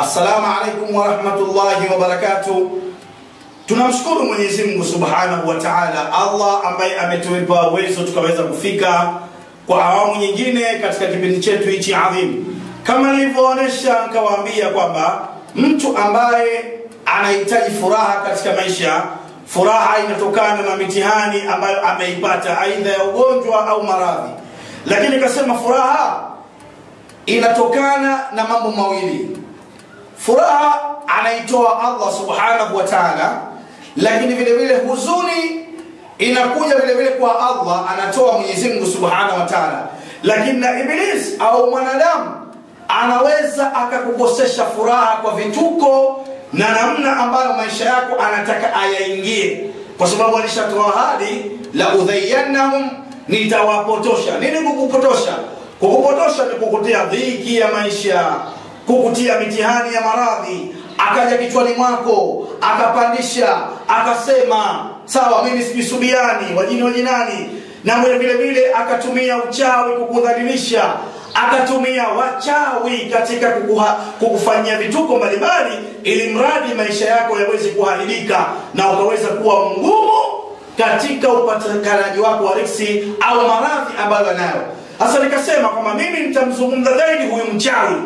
Assalamu alaikum warahmatullahi wabarakatuh. Tunamshukuru Mwenyezi Mungu Subhanahu wa Ta'ala, Allah ambaye ametupa uwezo tukaweza kufika kwa awamu nyingine katika kipindi chetu hichi adhimu. Kama nilivyoonyesha nikawaambia kwamba mtu ambaye anahitaji furaha katika maisha, furaha inatokana na mitihani ambayo ameipata, aidha ya ugonjwa au maradhi, lakini ikasema furaha inatokana na mambo mawili furaha anaitoa allah subhanahu wa taala lakini vile vile huzuni inakuja vile vile kwa allah anatoa mwenyezi mungu subhanahu wa taala. Lakini na iblis au mwanadamu anaweza akakukosesha furaha kwa vituko na namna ambayo maisha yako anataka ayaingie. Kwa sababu alishatoa ahadi la udhayannahum nitawapotosha. Nini kukupotosha? Kukupotosha ni kukutia dhiki ya maisha kukutia mitihani ya maradhi. Akaja kichwani mwako akapandisha akasema sawa mimi sijisubiani wajini wajinani na vile vile vile akatumia uchawi kukudhalilisha akatumia wachawi katika kukuha, kukufanyia vituko mbalimbali ili mradi maisha yako yaweze kuharibika na ukaweza kuwa mgumu katika upatikanaji wako wa riksi au maradhi ambayo anayo. Sasa nikasema kwamba mimi nitamzungumza zaidi huyu mchawi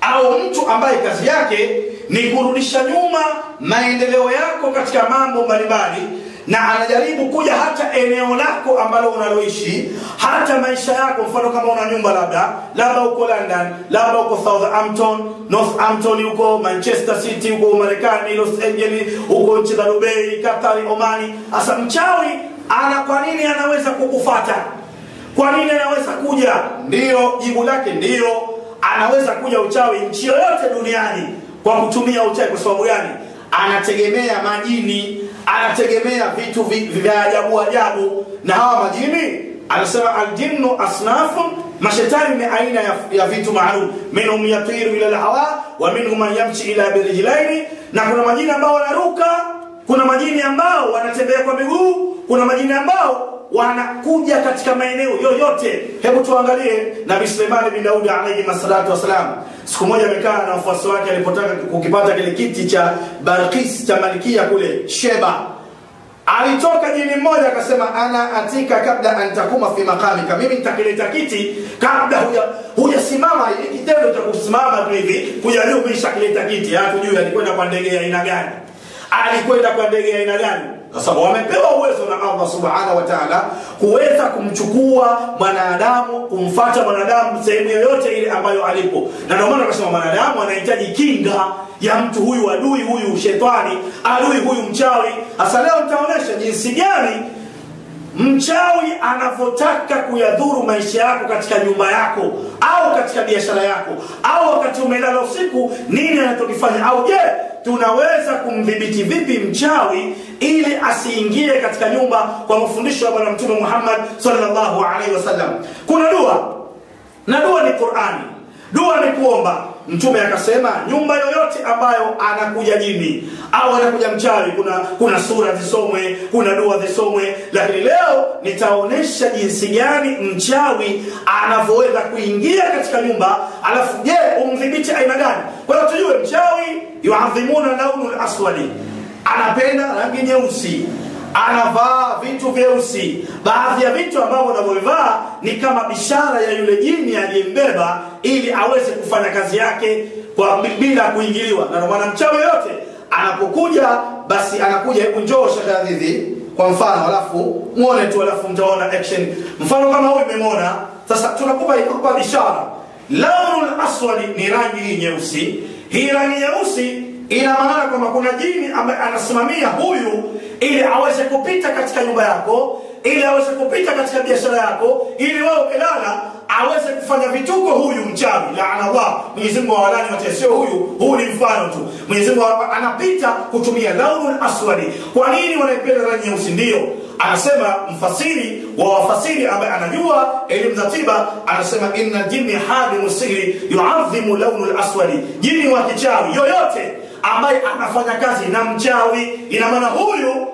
au mtu ambaye kazi yake ni kurudisha nyuma maendeleo yako katika mambo mbalimbali na anajaribu kuja hata eneo lako ambalo unaloishi hata maisha yako mfano kama una nyumba labda labda uko london labda uko southampton northampton huko manchester city huko marekani los angeles huko nchi za dubai katari omani hasa mchawi ana kwa nini anaweza kukufata? Kwa nini anaweza kuja? Ndiyo jibu lake ndiyo anaweza kuja uchawi nchi yoyote duniani kwa kutumia uchawi. Kwa sababu gani? Anategemea majini anategemea vitu vi- vya ajabu ajabu. Na hawa majini anasema aljinnu asnafu mashetani ni aina ya, ya vitu maalum. Minhum yatiru ila lhawa wa minhum man yamshi ila birijlaini. Na kuna majini ambao wanaruka kuna majini ambao wanatembea kwa miguu kuna majini ambao wanakuja katika maeneo yoyote. Hebu tuangalie nabii suleimani bin daudi alaihi masalatu wassalam. Siku moja amekaa na wafuasi wake alipotaka kukipata kile kiti cha barkis cha malikia kule sheba. Alitoka jini mmoja akasema ana atika kabla an takuma fi maqamika. Mimi nitakileta kiti kabla huja hujasimama. Ili kitendo cha kusimama tu hivi kuja juu mimi nishakileta kiti. Hatujui alikwenda kwa ndege ya aina gani? Alikwenda kwa ndege ya aina gani sababu wamepewa uwezo na allah subhanahu wa taala kuweza kumchukua mwanadamu kumfata mwanadamu sehemu yoyote ile ambayo alipo. Na ndio maana akasema mwanadamu anahitaji kinga ya mtu huyu adui huyu shetani adui huyu mchawi. Hasa leo ntaonyesha jinsi gani mchawi anavyotaka kuyadhuru maisha yako katika nyumba yako au katika biashara yako au wakati umelala usiku nini anachokifanya? Au je tunaweza kumdhibiti vipi mchawi ili asiingie katika nyumba kwa mafundisho ya bwana mtume muhammad sallallahu alaihi wasallam? Kuna dua. Na dua ni qurani. Dua ni kuomba mtume akasema nyumba yoyote ambayo anakuja jini au anakuja mchawi kuna kuna sura zisomwe kuna dua zisomwe lakini leo nitaonesha jinsi gani mchawi anavyoweza kuingia katika nyumba alafu je umdhibiti aina gani? Kwa hiyo tujue mchawi yuadhimuna launu laswadi anapenda rangi nyeusi anavaa vitu vyeusi. Baadhi ya vitu ambavyo anavyovivaa ni kama bishara ya yule jini aliyembeba ili aweze kufanya kazi yake kwa bila kuingiliwa. Na maana mchawi yote anapokuja basi anakuja hebu njoo kwa mfano alafu muone tu alafu mtaona action. Mfano kama huyu imemwona sasa tunakupa ikupa bishara. Launul aswadi ni rangi hii nyeusi. Hii rangi nyeusi ina maana kwamba kuna jini ambaye anasimamia huyu ili aweze kupita katika nyumba yako ili aweze kupita katika biashara yako ili wewe ukilala aweze kufanya vituko huyu mchawi. Laanallah Mwenyezi Mungu awalani wote. Sio huyu huu ni mfano tu. Mwenyezi Mungu anapita kutumia launul aswadi. Kwa nini wanaipenda rangi nyeusi? Ndio. Anasema mfasiri wa wafasiri ambaye anajua elimu za tiba anasema inna jini hadimu sihri yuadhimu launul aswadi. Jini wa kichawi yoyote ambaye anafanya kazi na mchawi. Ina maana huyu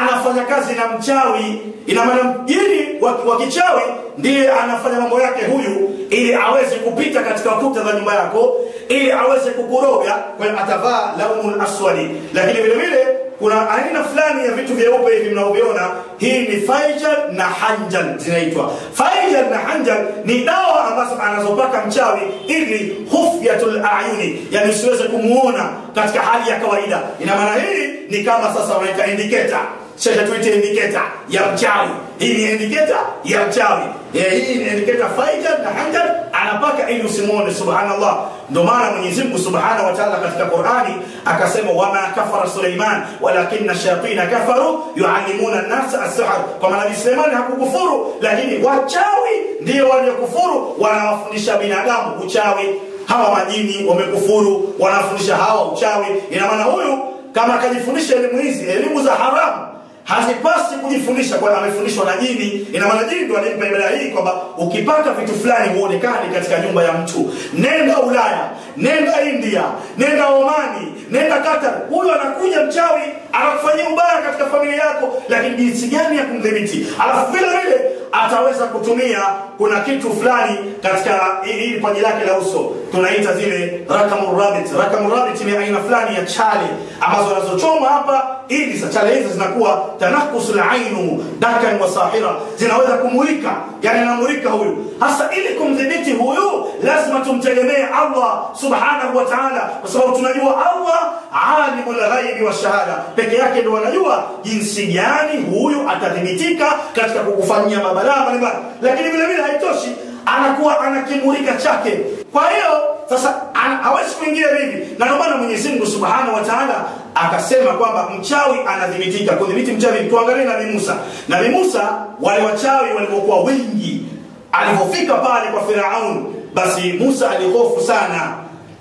anafanya kazi na mchawi. Ina maana jini wa kichawi ndiye anafanya mambo yake huyu ili aweze kupita katika kuta za nyumba yako ili aweze kukuroga kwa atavaa laumul aswadi. Lakini vile vile kuna aina fulani ya vitu vyeupe hivi mnaoviona. Hii ni faijal na hanjal zinaitwa. Faijal na hanjal ni dawa ambazo anazopaka mchawi ili hufyatul ayuni yani usiweze kumuona katika hali ya kawaida. Ina maana hii ni kama sasa wanaita indicator sasa tuite indicator ya mchawi hii ni indicator ya mchawi yeah, hii ni indicator faida na hajar anapaka ili usimuone subhanallah. Ndio maana Mwenyezi Subhanahu wa Ta'ala katika Qur'ani akasema wama kafara Suleiman walakinna shayatina kafaru yuallimuna an-nasa as-sihr kwa maana Nabii Suleiman hakukufuru lakini wachawi ndio waliokufuru wanawafundisha binadamu uchawi. Hawa majini wamekufuru wanafundisha hawa uchawi. Ina maana huyu kama akajifundisha elimu hizi elimu za haramu hazipasi kujifundisha kwa amefundishwa na jini. Ina maana jini ndio alimpa ibada hii kwamba ukipata vitu fulani uonekane katika nyumba ya mtu. Nenda ulaya nenda india nenda omani nenda qatar. Huyo anakuja mchawi anakufanyia ubaya katika familia yako. Lakini jinsi gani ya kumdhibiti? Alafu vile vile ataweza kutumia kuna kitu fulani katika hili paji lake la uso. Tunaita zile rakamu rabbit. Rakamu rabbit ni aina fulani ya chale ambazo wanazochoma hapa ili chale hizi zinakuwa tanakusul ainu dakan wa sahira. Zinaweza kumulika yani anamulika huyu. Hasa ili kumdhibiti huyu lazima tumtegemee Allah subhanahu wa ta'ala kwa sababu tunajua Allah alimul ghaibi wa shahada. Peke yake ndio anajua jinsi gani huyu atadhibitika katika kukufanyia mabalaa mbalimbali. Lakini vile vile haitoshi anakuwa ana kimurika chake. Kwa hiyo sasa hawezi kuingia hivi na ndio maana Mwenyezi Mungu Subhanahu wa Ta'ala akasema kwamba mchawi anadhibitika kudhibiti mchawi tuangalie Nabii Musa. Nabii Musa wale wachawi walipokuwa wengi alipofika pale kwa Firaun basi Musa alihofu sana.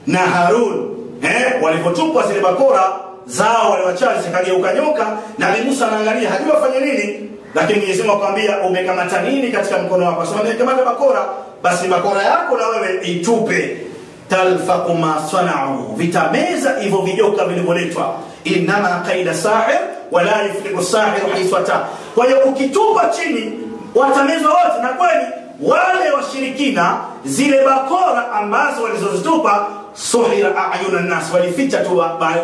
Na Harun eh walipotupwa zile bakora zao wale wachawi zikageuka nyoka. Nabii Musa anaangalia hajui afanye nini lakini Mwenyezi Mungu akwambia umekamata nini katika mkono wako? Sema nimekamata bakora. Basi bakora yako na wewe itupe. Talfaqu ma sanau. Vitameza hivyo vijoka vilivyoletwa. Innama kaida sahir wala yuflihu sahiru haithu ata kwa hiyo ukitupa chini watamezwa wote. Na kweli wale washirikina zile bakora ambazo walizozitupa suhira ayuna nas walificha tu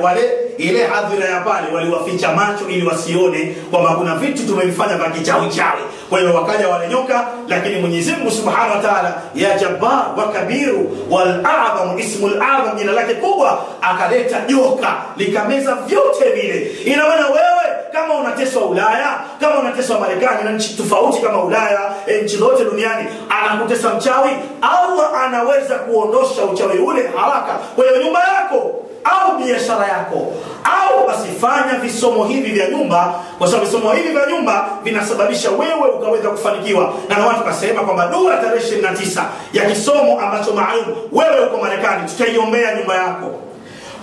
wale ile hadhira ya pale waliwaficha macho ili wasione kwamba kuna vitu tumevifanya vya kichawi chawi kwa hiyo wakaja wale nyoka lakini Mwenyezi Mungu Subhanahu wa Ta'ala ya Jabbar wa Kabiru wal A'zam ismul A'zam jina lake kubwa akaleta joka likameza vyote vile. Ina maana wewe kama unateswa Ulaya kama unateswa Marekani na nchi tofauti kama Ulaya nchi zote duniani anakutesa mchawi au anaweza kuondosha uchawi ule haraka. Kwa hiyo nyumba yako au biashara yako au basi fanya visomo hivi vya nyumba kwa sababu visomo hivi vya nyumba vinasababisha wewe ukaweza kufanikiwa. Na na watu kasema kwamba dua tarehe 29 ya kisomo ambacho maalum wewe uko Marekani tutaiombea nyumba yako.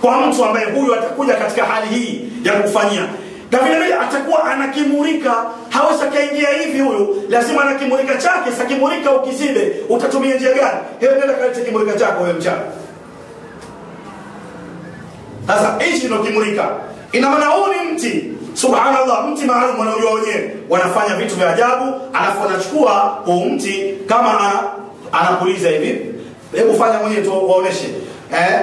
Kwa mtu ambaye huyu atakuja katika hali hii ya kufanyia. Na vile atakuwa anakimurika hawezi akaingia hivi huyu. Lazima anakimurika chake sakimurika ukizibe utatumia njia gani? Hebu nenda kalete kimurika chako wewe mchana sasa hichi ndio kimulika ina maana huu ni mti. Subhanallah mti maalum wanaojua wenyewe. Wanafanya vitu vya ajabu alafu wanachukua huu mti kama ana, anapuliza hivi. Hebu fanya mwenyewe tu waoneshe. Eh?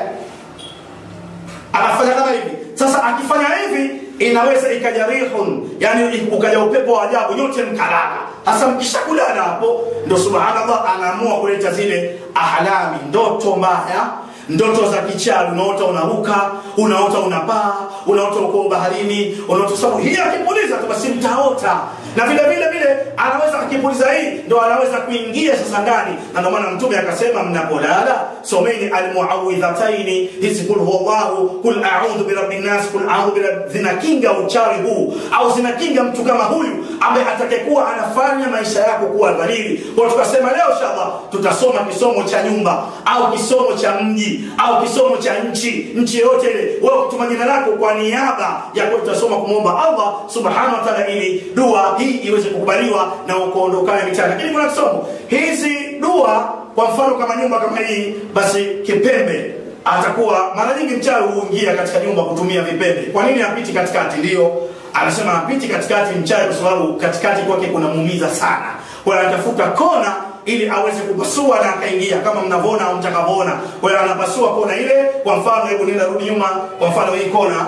Anafanya kama hivi. Sasa akifanya hivi inaweza ikaja rihun. Yani ukaja upepo wa ajabu nyote mkalala hasa mkishakulala hapo ndo subhanallah anaamua kuleta zile ahlami ndoto mbaya ndoto za kichali unaota unaruka unaota unapaa unaota uko baharini unaota sababu hii akipuliza tu basi mtaota. Na vile vile vile anaweza akipuliza hii ndo anaweza kuingia sasa ndani. Na ndio maana mtume akasema mnapolala someni almuawidhataini hizi kul huwallahu kul a'udhu birabbin nas kul a'udhu zinakinga uchawi huu au zinakinga mtu kama huyu ambaye atakayekuwa anafanya maisha yako kuwa dhalili. Kwa tukasema leo inshallah tutasoma kisomo cha nyumba au kisomo cha mji au kisomo cha nchi nchi yoyote ile. Wewe kutuma jina lako kwa niaba ya kwa tutasoma kumwomba Allah subhanahu wa ta'ala ili dua hii iweze kukubaliwa na ukoondokana mitani lakini kuna kisomo hizi dua kwa mfano kama nyumba kama hii basi kipembe atakuwa mara nyingi mchawi huingia katika nyumba kutumia vipembe. Kwa nini apiti katikati? Ndio anasema apiti katikati mchawi kwa sababu katikati kwake kunamuumiza sana. Kwa anatafuta kona ili aweze kupasua na akaingia kama mnavyoona au mtakavyoona. Kwa hiyo anapasua kona ile. Kwa mfano hebu nenda rudi nyuma. Kwa mfano hii kona.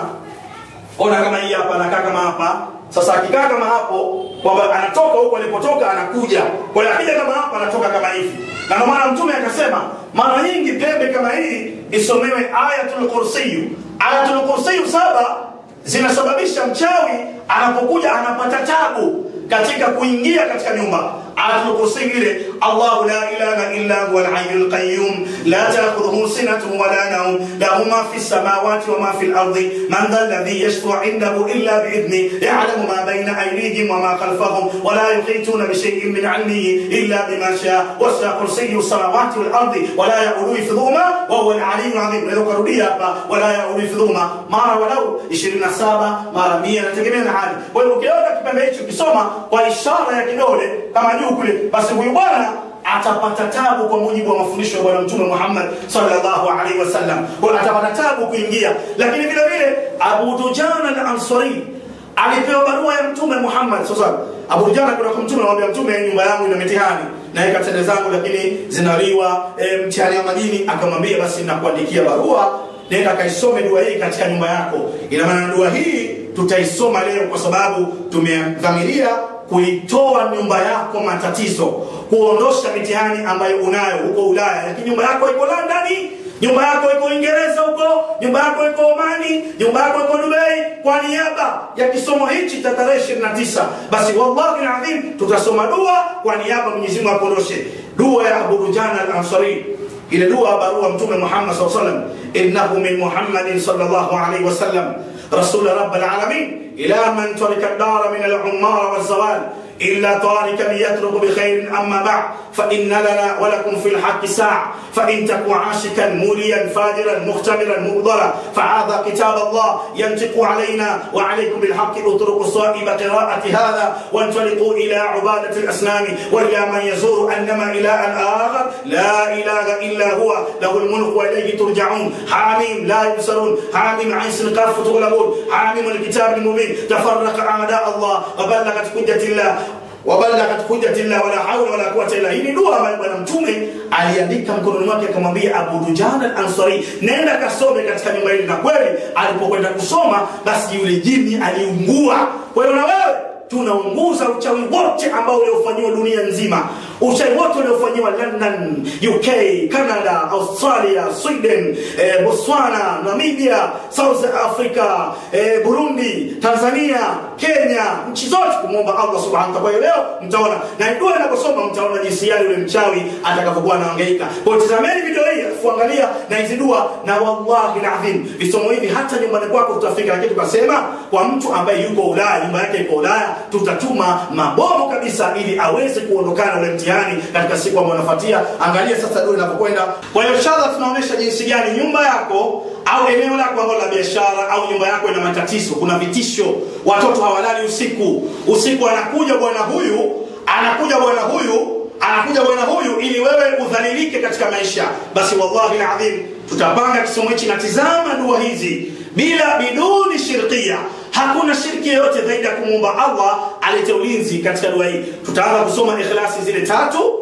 Kona kama hii hapa anakaa kama hapa. Sasa akikaa kama hapo kwamba anatoka huko alipotoka anakuja. Kwa hiyo akija kama hapa anatoka kama hivi. Na ndio maana mtume akasema mara nyingi pembe kama hii isomewe ayatul kursiyu. Ayatul kursiyu saba zinasababisha mchawi anapokuja anapata tabu katika kuingia katika nyumba ayatul kursiyu ile Allahu la ilaha illa huwa al-hayyul qayyum la ta'khudhuhu sinatun wa la nawm lahu ma fi samawati wa ma fi al-ardi man dha alladhi yashfa'u 'indahu illa bi idhni ya'lamu ma bayna aydihim wa ma khalfahum wa la yuhituna bi shay'in min 'ilmihi illa bima sha'a wasi'a kursiyyu as-samawati wal ardi wa la ya'uduhu hifdhuhuma wa huwa al-'aliyyul 'azim leo karudia hapa wa la ya'uduhu hifdhuhuma mara walau 27 mara 100 nategemea na hali kwa hiyo ukiona kipande hicho ukisoma kwa ishara ya kidole kama juu kule basi huyu bwana atapata tabu kwa mujibu wa mafundisho ya bwana mtume Muhammad sallallahu alaihi wasallam. Kwa atapata tabu kuingia. Lakini vile vile Abu Dujana al-Ansari alipewa barua ya mtume Muhammad. Sasa Abu Dujana kwa mtume anamwambia mtume nyumba yangu ina mitihani. Na ika tende zangu lakini zinaliwa e, mtihani wa madini. Akamwambia basi nakuandikia barua nenda kaisome dua hii katika nyumba yako. Ina maana dua hii tutaisoma leo kwa sababu tumedhamiria kuitoa nyumba yako matatizo kuondosha mitihani ambayo unayo huko Ulaya. Lakini nyumba yako iko London nyumba yako iko Uingereza huko nyumba yako iko Omani nyumba yako iko Dubai. Kwa niaba ya kisomo hichi cha tarehe 29 basi wallahi alazim tutasoma dua kwa niaba Mwenyezi Mungu akuondoshe dua ya Abu Dujana al-Ansari ile dua barua mtume Muhammad sallallahu alaihi wasallam innahu min Muhammadin sallallahu alaihi wasallam رسول رب العالمين. إلى من ترك الدار من العمار والزوال. إلا تاركا يترك بخير أما بعد فإن لنا ولكم في الحق ساعة فإن تكوا عاشقا موليا فاجرا مختبرا مبضرا فهذا كتاب الله ينطق علينا وعليكم بالحق اتركوا صائب قراءة هذا وانطلقوا إلى عبادة الأصنام وإلى من يزور أنما إله آخر لا إله إلا هو له الملك وإليه ترجعون. حاميم لا يبصرون حاميم عين سنقاف تغلبون حاميم الكتاب المبين. تفرق أعداء الله وبلغت حجة الله wabalaghat hujjatillah wala haula wala quwwata illa hii ni dua ambayo bwana mtume aliandika mkononi mwake akamwambia Abu Dujan al-Ansari nenda kasome katika nyumba hili na kweli alipokwenda kusoma basi yule jini aliungua. Kwa hiyo na wewe tunaunguza uchawi wote ambao uliofanyiwa dunia nzima. Uchawi wote uliofanyiwa London UK Canada Australia Sweden eh, Botswana Namibia South Africa eh, Burundi Tanzania Kenya nchi zote kumwomba Allah subhanahu wa ta'ala. Leo mtaona na dua inaposoma mtaona jinsi yale yule mchawi atakavyokuwa anahangaika. Kwa tazameni video hii kuangalia na hizi dua na wallahi alazim visomo hivi hata nyumbani kwako tutafika lakini tukasema kwa mtu ambaye yuko Ulaya nyumba yake iko Ulaya tutatuma mabomu kabisa ili aweze kuondokana na mtihani katika siku ambayo anafuatia. angalia sasa dua inapokwenda. Kwa hiyo inshallah tunaonyesha jinsi gani nyumba yako au eneo lako ambalo la biashara au nyumba yako ina matatizo kuna vitisho watoto hawalali usiku usiku anakuja bwana huyu anakuja bwana huyu anakuja bwana huyu ili wewe udhalilike katika maisha. Basi wallahi alazim tutapanga kisomo hichi na tizama dua hizi. Bila biduni shirkia hakuna shirki yoyote zaidi ya kumuomba Allah alete ulinzi katika dua hii. Tutaanza kusoma ikhlasi zile tatu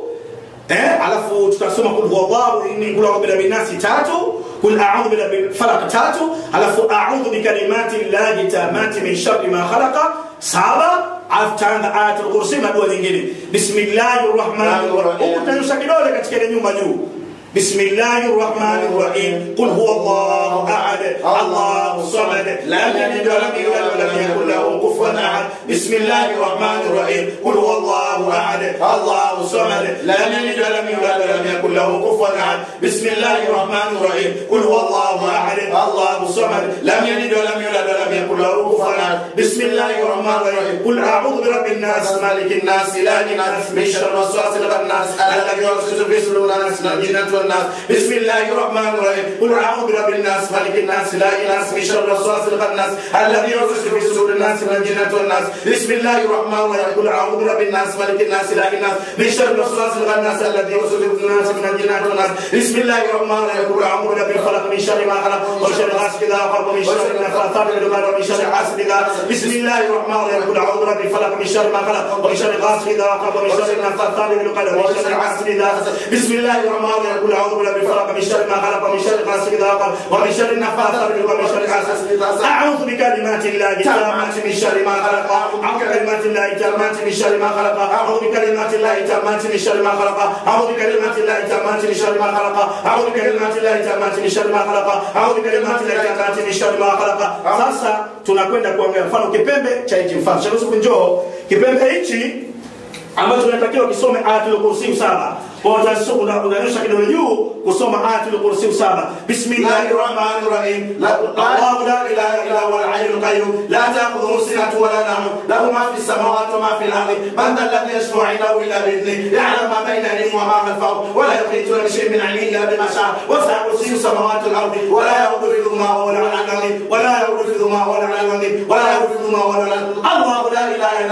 eh alafu tutasoma kul huwallahu inni kul bi nasi tatu قل أعوذ برب الفلق تاتو الف أعوذ بكلمات الله التامات من شر ما خلق. سابا افتان ايات الكرسي ما دو بسم الله الرحمن الرحيم. وتنسى كده كده؟ نيوما جو بسم الله الرحمن الرحيم. قل هو الله أحد الله الصمد لم يلد ولم يولد ولم يكن له كفوا أحد. بسم الله الرحمن الرحيم. قل هو الله أحد الله الصمد لم يلد ولم يولد ولم يكن له كفوا أحد. بسم الله الرحمن الرحيم. قل هو الله أحد الله الصمد لم يلد ولم يولد ولم يكن له كفوا أحد. بسم الله الرحمن الرحيم. قل أعوذ برب الناس مالك الناس إله الناس من شر الوسواس الخناس الذي يوسوس في صدور الناس من والناس بسم الله الرحمن الرحيم. قل أعوذ برب الناس مالك الناس لا إله من شر الوسواس الخناس الذي يوسوس في صدور الناس من الجنة والناس. بسم الله الرحمن الرحيم. قل أعوذ برب الناس مالك الناس لا إله من شر الوسواس الخناس الذي يوسوس في الناس من الجنات والناس. بسم الله الرحمن الرحيم. قل أعوذ برب الفلق من شر ما خلق وشر غاسق اذا وقب ومن شر في العقد ومن شر حاسد اذا بسم الله الرحمن الرحيم. قل أعوذ برب الفلق من شر ما خلق ومن شر غاسق اذا وقب ومن شر في العقد ومن شر حاسد. اذا بسم الله الرحمن الرحيم. قل اعوذ برب الفلق من شر ما خلق ومن شر غاسق اذا وقب ومن شر النفاثات في العقد ومن شر حاسد اذا اعوذ بكلمات الله التامات من شر ما خلق اعوذ بكلمات الله التامات من شر ما خلق اعوذ بكلمات الله التامات من شر ما خلق اعوذ بكلمات الله التامات من شر ما خلق اعوذ بكلمات الله التامات من شر ما خلق اعوذ بكلمات الله التامات من شر ما خلق sasa tunakwenda kuangalia mfano kipembe cha hichi mfano Sheikh Yusuf njoo kipembe hichi ambacho tunatakiwa kisome ayatul kursi saba kwa utasoma unanyosha kidole juu kusoma ayatul kursi saba bismillahir rahmanir rahim Allahu la ilaha illa huwal hayyul qayyum. La ta'khudhuhu sinatun wa la nawm lahu ma fis samawati wa ma fil ardi. Man dhal ladhi yashfa'u 'indahu illa bi idhnihi ya'lamu ma bayna aydihim wa ma khalfahum. Wa la yuhituna bi shay'in min 'ilmihi illa bima sha'a. Wa sa'a kursiyyu samawati wal ardi. Wa la ya'uduhu hifdhuhuma wa huwa al-'aliyyul 'azim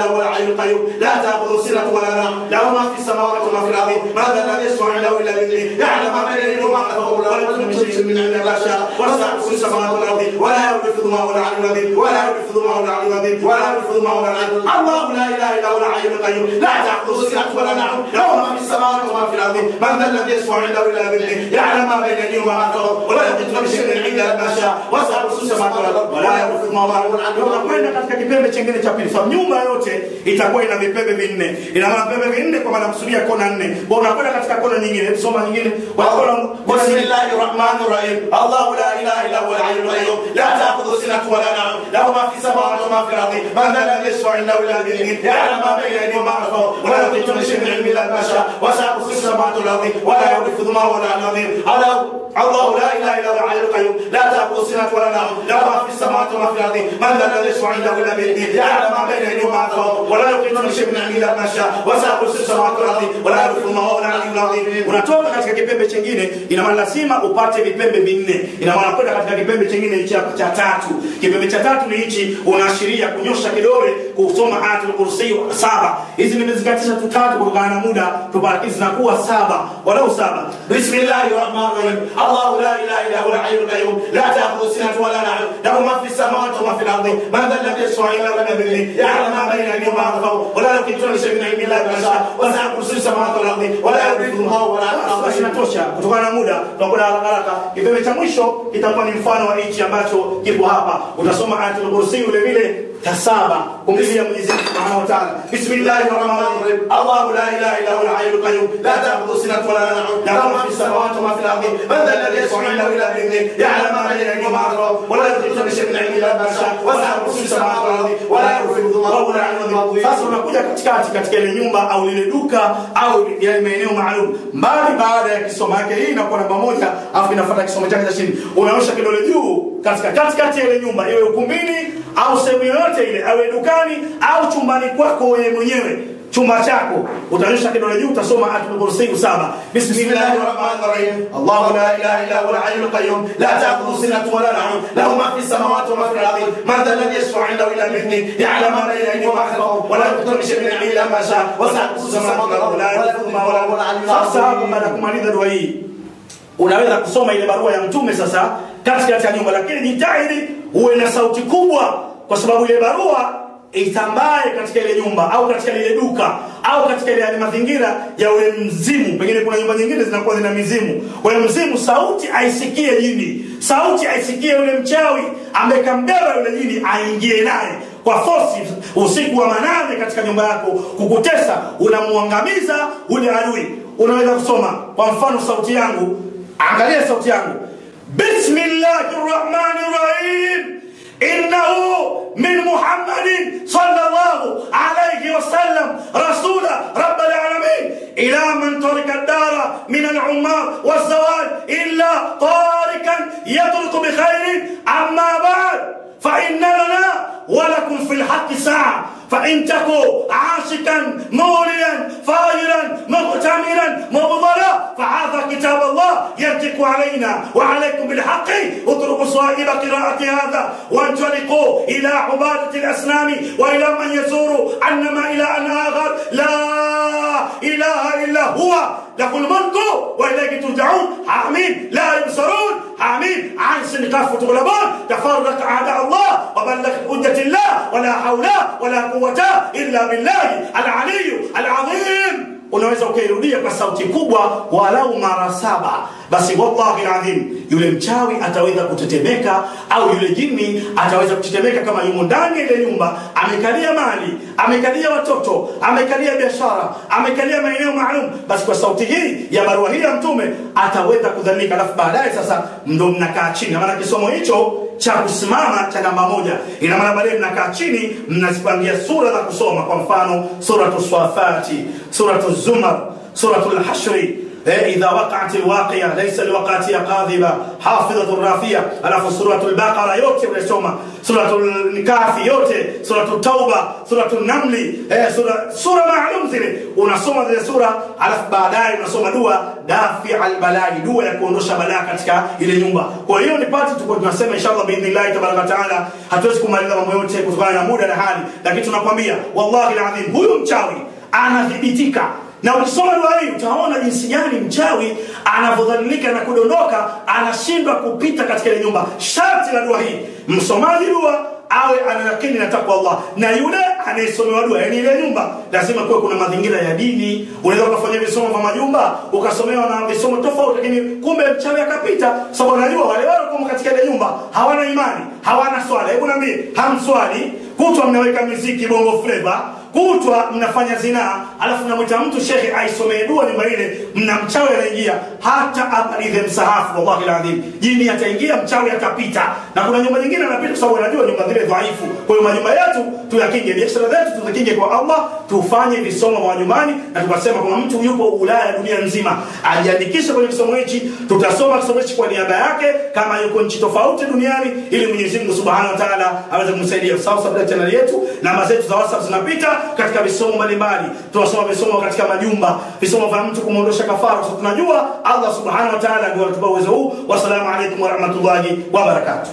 la ilaha illa huwal hayyul qayyum la ta'khudhuhu sinatun wa la nawm lahu ma fis samawati wa ma fil ardi man dhal ladhi yashfa'u 'indahu illa bi idhnihi ya'lamu ma bayna aydihim wa ma khalfahum wa la yuhituna bi shay'in min 'ilmihi illa bima sha'a wa sa'a kursiyyu samawati wal ardi wa la ya'uduhu hifdhuhuma wa huwa al-'aliyyul 'azim wa la ya'uduhu hifdhuhuma wa huwa al-'aliyyul 'azim wa la ya'uduhu hifdhuhuma wa huwa al-'aliyyul 'azim Allahu la ilaha illa huwal hayyul qayyum la ta'khudhuhu sinatun wa la nawm lahu ma fis samawati wa ma fil ardi man dhal ladhi yashfa'u 'indahu illa bi idhnihi ya'lamu ma bayna aydihim wa ma khalfahum wa la yuhituna bi shay'in min 'ilmihi illa bima sha'a wa sa'a kursiyyu samawati wal ardi wa la ya'uduhu hifdhuhuma wa huwa al-'aliyyul 'azim Tunakwenda katika kipembe chingine cha pili. So nyumba yote itakuwa ina vipembe vinne. Ina maana vipembe vinne kwa maana kusudia kona nne. Kwa unakwenda katika kona nyingine, soma nyingine. Kwa kona Bismillahir Rahmanir Rahim. Allahu la ilaha illa huwal hayyul qayyum. La ta'khudhuhu sinatun wa la nawm. Lahu ma fis samawati wa ma fil ardi. Man dhal ladhi yashfa'u 'indahu illa bi idhnihi. Ya'lamu ma bayna aydihim wa ma khalfahum. Wa la yuhituna bi shay'in min 'ilmihi illa bima sha'a. Wa sa'a kursiyyu samawati wal ardi. Wa la hifdhuhuma wa huwa al-'aliyyul 'azim. الله لا اله الا هو الحي القيوم لا تاخذه سنه ولا نوم له ما في السماوات وما في الأرض من ذا الذي يشفع عنده الا باذنه يعلم ما بين ايديهم وما خلفهم ولا يحيطون بشيء من علمه الا ما شاء وسع كرسي السماوات والارض ولا يؤوده ما هو العلي العظيم unatoka katika kipembe chingine ina maana lazima upate vipembe vinne ina maana kwenda katika kipembe chingine hichi hapa cha tatu kipembe cha tatu ni hichi unaashiria kunyosha kidole kusoma ayatul kursi saba hizi nimezingatisha tu tatu kutokana na muda tubaki zinakuwa saba walau saba bismillahir rahmanir rahim الله لا اله الا هو الحي القيوم لا تاخذه سنه ولا نوم له ما في السماوات وما في الارض من ذا الذي يشفع عنده الا باذنه يعلم ما بين عندي وما فوق ولا يمكن كل شيء من عند الله ما شاء. وسع كرسي السماوات والأرض. ولا يحيطه ولا الأرض. Inatosha kutokana na مودا tunakwenda على kipembe cha mwisho kitakuwa ni mfano wa كيبو هابا kipo عن الكرسي ayatul تسابا vile vile تسابع سبحانه وتعالى بسم الله الرحمن الرحيم الله لا اله الا هو الحي القيوم لا تاخذ سنه ولا نعود له ما في السماوات وما في الأرض من ذا الذي يشفع عنده الا باذنه يعلم ما بين العلم وما ولا يحيطون بشيء من علمه الا ما شاء وسع كرسي السماوات والارض ولا sasa unakuja katikati katika ile nyumba au lile duka au yale maeneo maalum. Mbali baada ya kisoma yake hii inakuwa namba moja afu inafuata kisoma chake cha chini. Unaosha kidole juu katika katikati ya ile nyumba iwe ukumbini au sehemu yoyote ile awe dukani au chumbani kwako wewe mwenyewe chumba chako utanyosha kidole juu utasoma ayatul kursi saba bismillahir rahmanir rahim allah la ilaha illa huwa al-hayyul qayyum la ta'khudhuhu sinatun wa la nawm lahu ma fis samawati wa ma fil ardi man dha alladhi yashfa'u 'indahu illa bi idhnihi ya'lamu ma bayna aydihim wa ma khalfahum wa la yuhituna bi shay'in min 'ilmihi illa ma sha'a wa sa'a kursiyyu samawati wal ardi la yaqumu ma wala sasa hapo baada ya kumaliza dua hii unaweza kusoma ile barua ya mtume sasa katikati ya nyumba lakini jitahidi uwe na sauti kubwa kwa sababu ile barua itambaye katika ile nyumba au katika ile duka au katika ile mazingira ya ule mzimu. Pengine kuna nyumba nyingine zinakuwa zina mizimu. Ule mzimu sauti aisikie jini. Sauti aisikie yule mchawi ambaye kambeba yule jini aingie naye. Kwa fosi usiku wa manane katika nyumba yako kukutesa unamwangamiza ule adui. Unaweza kusoma kwa mfano sauti yangu. Angalia sauti yangu. Bismillahir rahim إنه من محمد صلى الله عليه وسلم. رسول رب العالمين. إلى من ترك الدار من العمار والزواج إلا طارقا يترك بخير. أما بعد فإن لنا ولكم في الحق ساعة. فإن تكوا عاشقا موليا فاجرا مغتمرا مبضلا فهذا كتاب الله ينطق علينا. علينا وعليكم بالحق اتركوا صائب قراءة هذا وانطلقوا إلى عبادة الأصنام وإلى من يزور أنما إلى أن آخر. لا إله إلا هو. لكل منكو وإليك ترجعون. حامين لا ينصرون. حامين عن سن كاف تفرق أعداء الله وبلغ حجة الله. ولا حول ولا قوة إلا بالله. العلي العظيم. Unaweza ukairudia kwa sauti kubwa walau mara saba. Basi wallahi ladhim yule mchawi ataweza kutetemeka au yule jini ataweza kutetemeka kama yumo ndani ya ile nyumba amekalia mali amekalia watoto amekalia biashara amekalia maeneo maalum. Basi kwa sauti hii ya barua hii ya mtume ataweza kudhanika alafu baadaye sasa ndo mnakaa chini. Maana kisomo hicho cha kusimama cha namba moja. Ina maana baadaye mnakaa chini mnazipangia sura za kusoma, kwa mfano suratu Swafati, suratu Zumar, suratu Lhashri, إيه إذا وقعت الواقية ليس لوقعتها قاذبة حافظة رافية ألف سورة البقرة يوتي ولسوما سورة الكافي يوتي سورة التوبة سورة النمل إيه سورة سورة zile unasoma zile sura alafu baadaye unasoma dua dafi albalai dua ya kuondosha balaa katika ile nyumba. Kwa hiyo ni pati tuko tunasema inshallah biidhnillahi tabaraka taala hatuwezi kumaliza mambo yote kutokana na muda na hali lakini tunakwambia wallahi ladhim huyu mchawi anathibitika. Na ukisoma dua hii utaona jinsi gani mchawi anavyodhalilika na kudondoka anashindwa kupita katika ile nyumba. Sharti la dua hii msomaji dua awe anayakini na takwa Allah. Na yule anayesomewa dua yani ile nyumba. Lazima kuwe kuna mazingira ya dini. Unaweza ukafanya visomo vya majumba ukasomewa na visomo tofauti lakini kumbe mchawi akapita sababu anajua wale wale katika ile nyumba hawana imani hawana swala hebu niambie hamswali kutwa mnaweka muziki bongo flavor kutwa mnafanya zinaa alafu mnamwita mtu shekhe aisomee dua nyumba ile mna mchawi anaingia. Hata amalize msahafu wallahi ladhim jini ataingia mchawi atapita. Na kuna nyumba nyingine anapita kwa sababu anajua nyumba zile dhaifu. Kwa hiyo majumba yetu tuyakinge. Biashara zetu tuzikinge kwa allah tufanye visomo vya nyumbani na tukasema kama mtu yupo ulaya dunia nzima. Ajiandikishe kwenye kisomo hichi tutasoma kisomo hichi kwa niaba yake kama yuko nchi tofauti duniani ili mwenyezi mungu subhanahu wa taala aweze kumsaidia. Sawa katika chaneli yetu namba zetu za whatsapp zinapita katika visomo mbalimbali. Tunasoma visomo katika majumba visomo vya mtu kumwondosha kafara. So tunajua allah subhanahu wa taala ndio anatupa uwezo huu. Wassalamu alaikum warahmatullahi wabarakatuh